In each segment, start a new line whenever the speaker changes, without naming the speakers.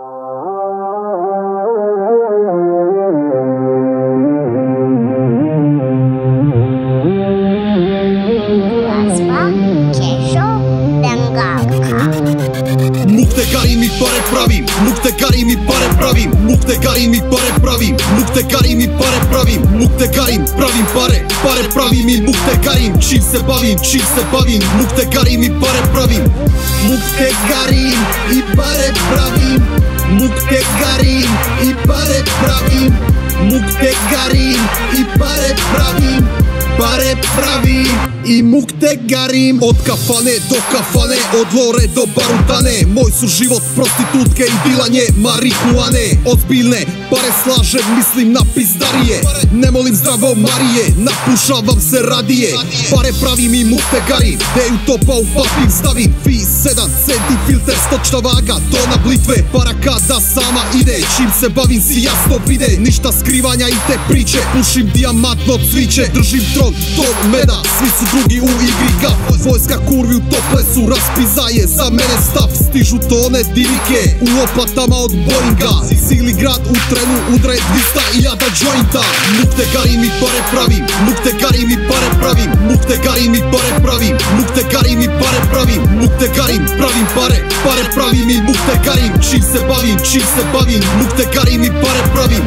Glazba Kesho Bengalka
Muhtekari mi pare pravim Muhtekari mi pare pravim Muhtekari mi pare pravim Muhtekari mi pare pravim Muhtekarim pravim pare Pare pravim i muhtekarim Čim se bavim, čim se bavim Muhtekari mi pare pravim. Muhtekarim i pare pravim Muhtekarim i pare pravim Muhtekarim i pare pravim Pare pravim i mukte garim. Od kafane do kafane, od lore do barutane. Moj su život prostitutke i dilanje marihuane. Ozbiljne pare slažem, mislim na pizdarije. Ne molim zdravo Marije, napušavam se radije. Pare pravim i mukte garim, deju topa u papir stavim. Fi 7 centi filter, stočna vaga, tona blitve Para kada sama ide, čim se bavim si jasno vide. Ništa skrivanja i te priče, pušim dijamantno cviće Držim tron, ton meda, svi su drugi u igri ga Vojska kurvi u tople su raspizaje Za mene stav stižu tone divike U lopatama od Boeinga Cili grad u trenu udre 200 iljada jointa. Mukte gari mi pare pravim Mukte gari mi pare pravim Mukte gari mi pare pravim Mukte gari mi pare pravim Mukte garim pravim pare Pare pravim i mukte garim Čim se bavim, čim se bavim Mukte gari mi pare pravim.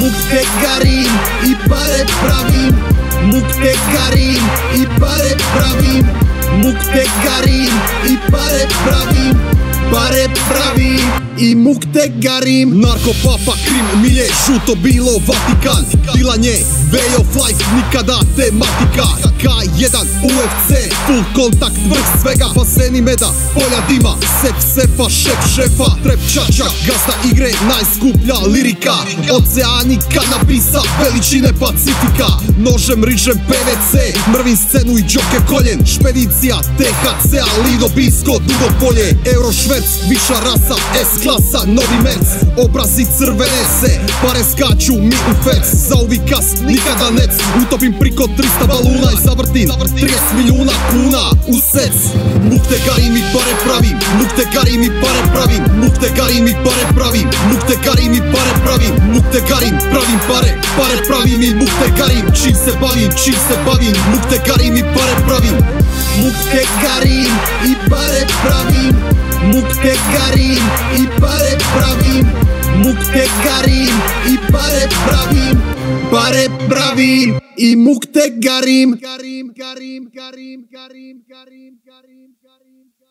Mukte garim i pare pravim Mukte garim i pare pravim Mukte garim i pare pravim Pare pravim i mukte garim. Narko papa krim milje žuto bilo Vatikan. Dilanje way of life nikada tematika. K1 UFC full kontakt vrh svega. Baseni meda polja dima Sef sefa šef šefa. Trep čača gazda igre najskuplja lirika. Oceani kanabisa veličine pacifika. Nožem rižem PVC Mrvim scenu i džoke koljen. Špedicija THC-a Lido Bisko Dugo polje Eurošvec Viša rasa S klasa Novi merc Obrazi crvene se Pare skaču mi u fec Za ovi kas nikada nec. Utopim priko 300 baluna i zavrtim 30 milijuna kuna u sec. Mukte gari mi pare pravim Mukte gari mi pare pravim Mukte gari mi pare pravim Mukte gari mi Mukte garim pravim pare Pare pravim i mukte garim Čim se bavim, čim se bavim Mukte garim i pare pravim Mukte garim i pare pravim Mukte garim i pare pravim Mukte garim i pare pravim Pare pravim i mukte garim Garim, garim, garim, garim, garim, garim, garim